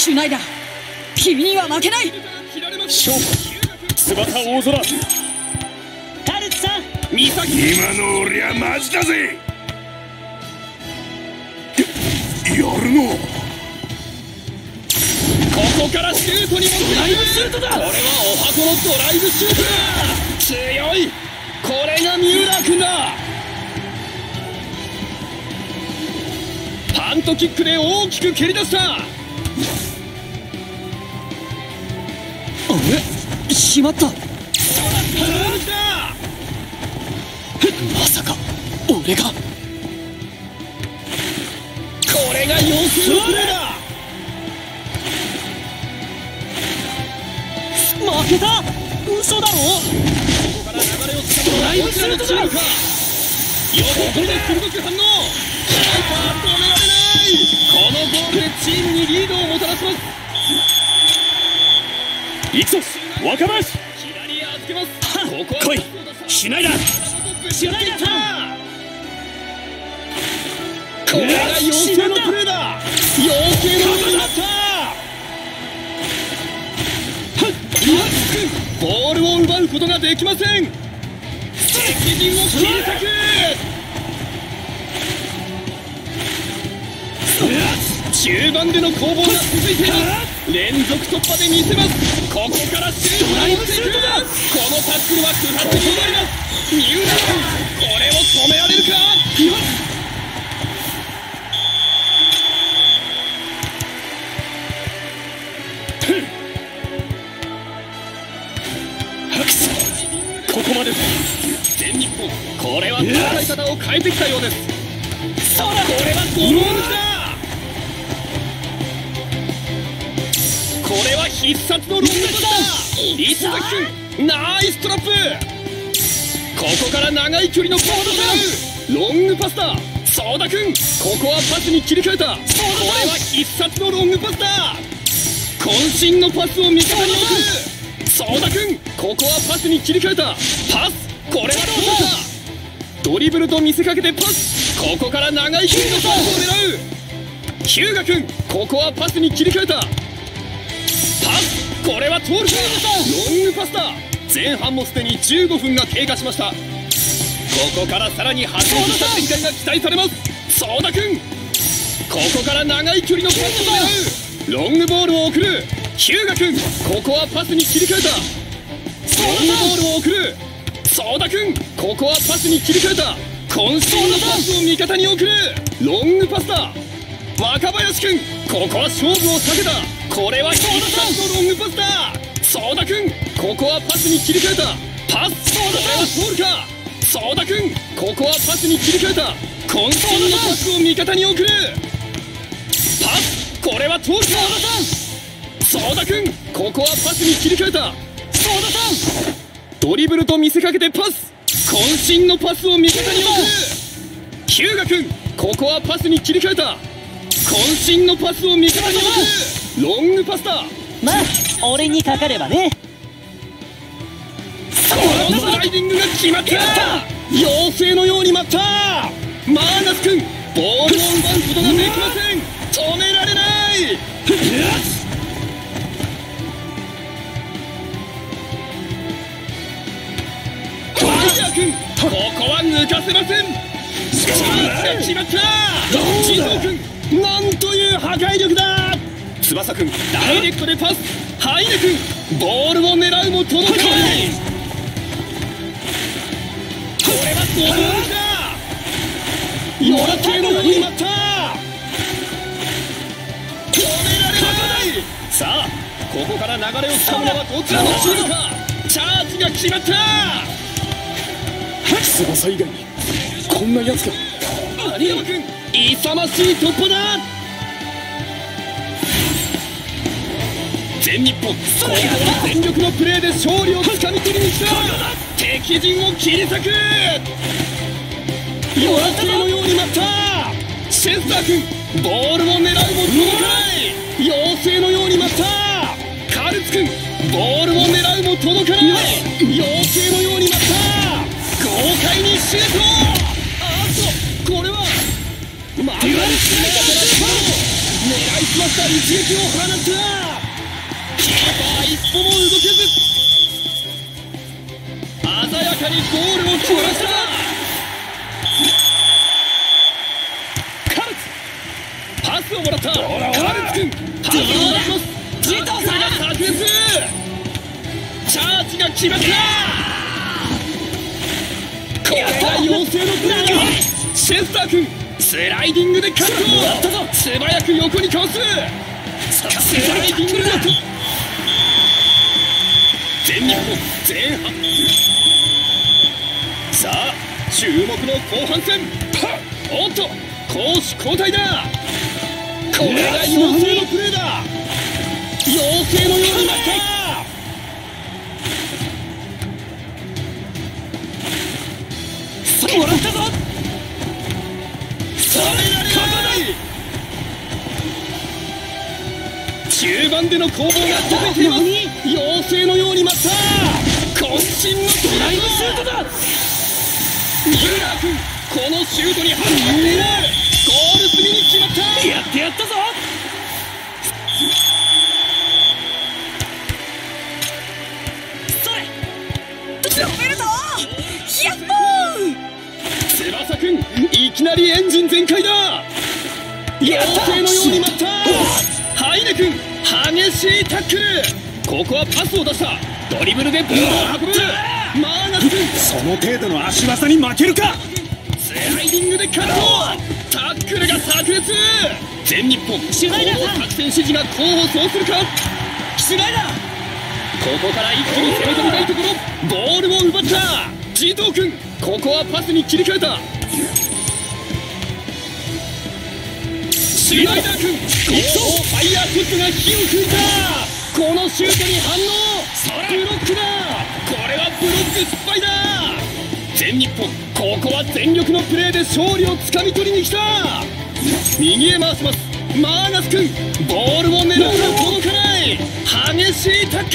シュナイダー君には負けない。勝負。翼大空。カルツさん。今の俺はマジだぜ。やるの。ここからシュートにもドライブシュートだ。これはお箱のドライブシュートだ。強い。これが三浦君だ。パントキックで大きく蹴り出したしまった。まさか俺が。これが要求のプレーだ。負けた。嘘だろ。ここドライブシュートだよここで鋭く反応ハイパー止められない。このゴールでチームにリードをもたらします。行くぞ。若林。左へ預けますここは来い。シュナイダーシュナイダーこれが妖精のプレーだ。妖精の上になっ。たボールを奪うことができません。敵陣を切り裂く。中盤での攻防が続いています連続突破で見せます。ここからシュートを打ってい。くこのタックルは不発に戻ります三浦君これを止められるかここまで全日本これは戦い方を変えてきたようですそこれはドローンだこれは必殺のロングだ石崎君ナイストラップここから長い距離のボールを狙うロングパスだソーダ君ここはパスに切り替えたこれは必殺のロングパスだ渾身のパスを味方に送る相田君ここはパスに切り替えたパスこれはどうだドリブルと見せかけてパスここから長い距離のパスを狙う日向君ここはパスに切り替えた。これは通るロングパスだ。前半もすでに15分が経過しました。ここからさらに発動した展開が期待されます。相田君ここから長い距離のパスを狙う。ロングボールを送る。日向君ここはパスに切り替えた。ロングボールを送る。相田君ここはパスに切り替えた。渾身のパスを味方に送る。ロングパスだ。若林君ここは勝負を避けた。これは必殺のロングパスだ。相田君ここはパスに切り替えた。パスこれは通るか相田君ここはパスに切り替えた。渾身のパスを味方に送る。パスこれは通るか。相田君ここはパスに切り替えた。相田さんドリブルと見せかけてパス。渾身のパスを味方に送る。日向君ここはパスに切り替えた。渾身のパスを味方にロングパスだ。まあ俺にかかればね。このスライディングが決まった。妖精のように舞った。マーナス君ボールを奪うことができません。止められない。君ここは抜かせません。チャンスが決まった。地蔵君なんという破壊力だ。翼君ダイレクトでパス。ハイネ君ボールを狙うも届かない。これはドボールだ。ヨラ系のように待った。止められない。さあここから流れをつかむのはどちらのチームか。チャージが決まった。翼以外にこんなやつが。有山君勇ましい突破だ。全日本今度は全力のプレーで勝利をつかみ取りに来た。敵陣を切り裂く。夜明けのように待った。シェスター君ボールを狙うも届かない。妖精のように待った。カルツ君ボールを狙うも届かない。妖精のように待った。豪快にシュート。あっとこれしめたから狙いす。ました一撃を放ったキーパー一歩も動けず鮮やかにゴールを決めました。カルツ。パスをもらった。カルツ君パスを出しますジトさんタックルが炸裂チャージが決まった。これが妖精のプレーだ。シェスター君。スライディングでカット素早く横にかわすスライディングカット全日本前半さあ注目の後半戦。おっと攻守交代だ。これが妖精のプレーだ妖精のようになったもらったぞ中盤での攻防が続いています妖精のように舞った。渾身のドライブシュートだ。ミュラー君このシュートに反応しているゴール隅に決まった。やってやったぞ。それ止めるぞ。やっほー。翼くんいきなりエンジン全開だ。妖精のように舞ったハイネくん激しいタックル。ここはパスを出した。ドリブルでボールを運ぶ。マーナス。くんその程度の足技に負けるか。スライディングでカットタックルが炸裂。全日本。シュナイダー作戦指示が功を奏するか。シュナイダー。ここから一気に攻め込みたいところ。ボールを奪った。ジトー君。ここはパスに切り替えたシュナイダー君一層ファイヤーショットが火を吹いたこのシュートに反応。ブロックだ。これはブロック失敗だ全日本ここは全力のプレーで勝利をつかみ取りに来た。右へ回しますマーナス君ボールを狙う。が届かない激しいタック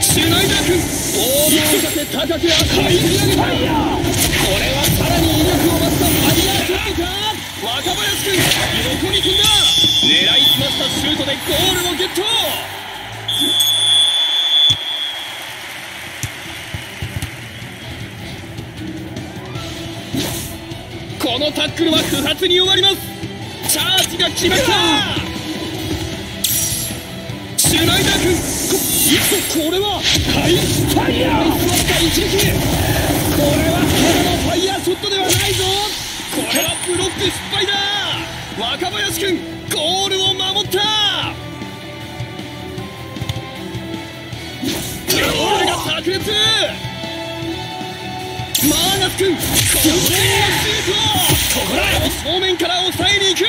シュナイダー君ボールを浮かせ高く上がり上げたこれはさらに威力を増したファイヤーショットか。若林君。横に組んだ狙いすましたシュートでゴールをゲットこのタックルは不発に終わります。チャージが決まった。シュナイダー君。こいつこれは。ハイファイヤー。これはただのファイヤーショットではないぞ。これはブロック失敗だ若林君ゴールを守った。ゴールが炸裂。マーナス君このシュート。これを正面から抑えに行く。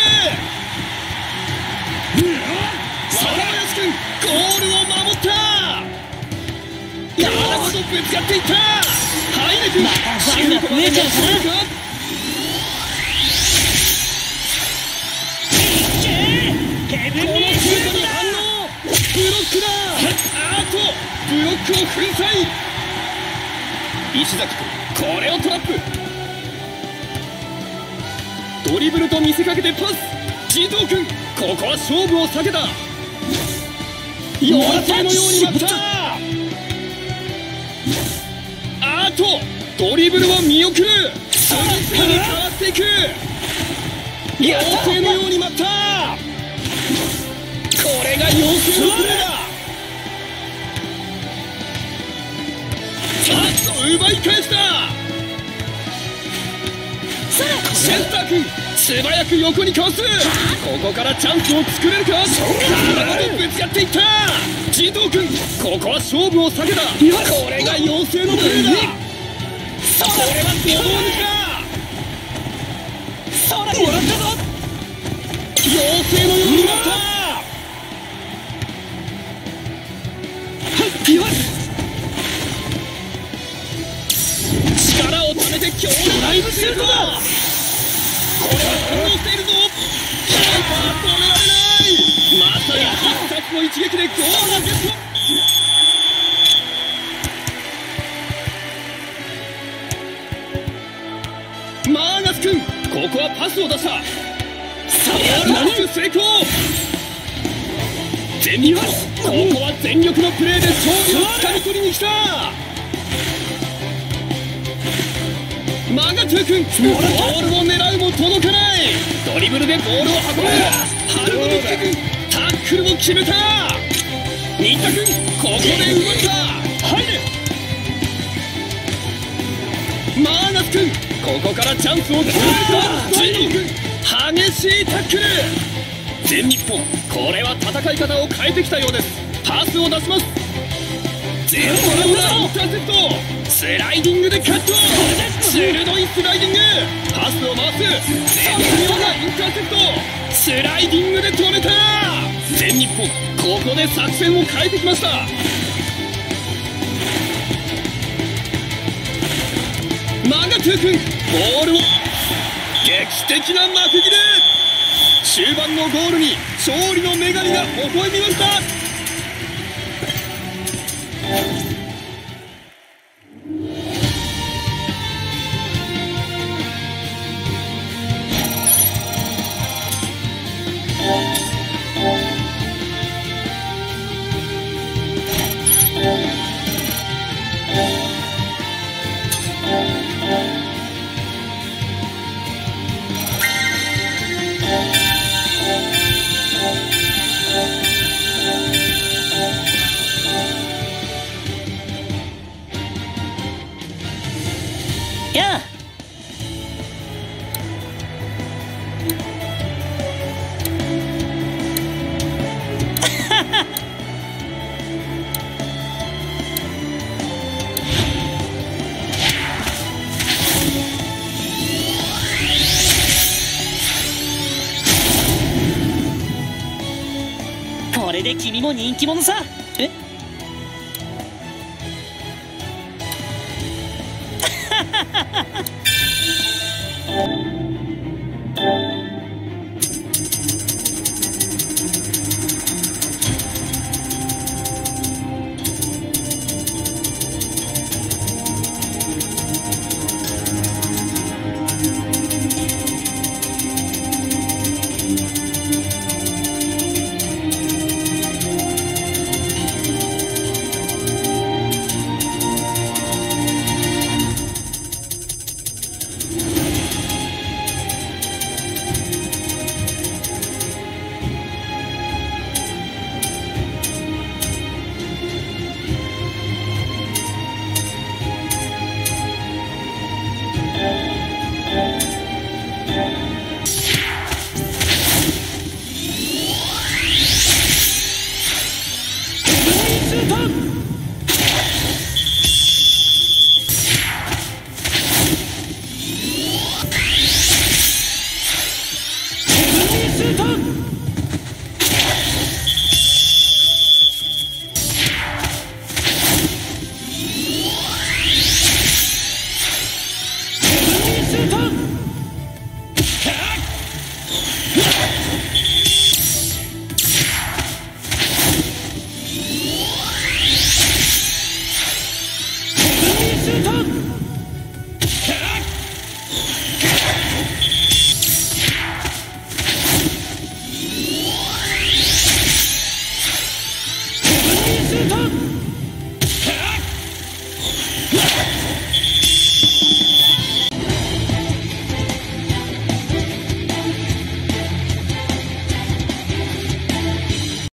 若林君ゴールを守った。体ごとぶつかっていった。ハイネ君ファンが増えちゃうブロックを粉砕石崎君これをトラップドリブルと見せかけてパス地藤君ここは勝負を避けた妖精のようになったあとドリブルを見送るスリップに変わっていく妖精のように舞ったこれが妖精のプレーだ。奪い返した。センター君素早く横にかわす。ここからチャンスを作れるか？体ごとぶつかっていった。地藤君ここは勝負を避けた。これが妖精のプレーだ。これはドボールかそれ。もらったぞ。妖精のようになったて強烈ライブシュートだ。これは反応しているぞキーパー止められないまさに必殺の一撃でゴールをゲットマーナス君ここはパスを出したさナック成功全日本ここは全力のプレーで勝利をつかみ取りに来た。マガトゥ君ボールを狙うも届かないドリブルでボールを運ぶハルモニック君タックルを決めた。新田君ここで動いた入るマーナス君ここからチャンスを作るかジン君激しいタックル。全日本これは戦い方を変えてきたようです。パスを出します。全部ラインターセプトスライディングでカット。鋭いスライディング。パスを回す。全日本がインターセプト。スライディングで止めた。全日本ここで作戦を変えてきました。マガトゥ君ボールを。劇的な幕切れ。終盤のゴールに勝利の女神が微笑みました。やあも人気者さ。